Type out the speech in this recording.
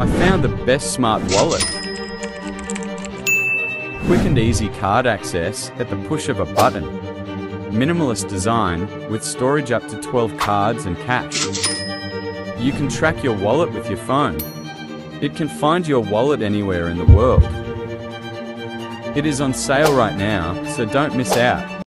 I found the best smart wallet. Quick and easy card access at the push of a button. Minimalist design with storage up to 12 cards and cash. You can track your wallet with your phone. It can find your wallet anywhere in the world. It is on sale right now, so don't miss out.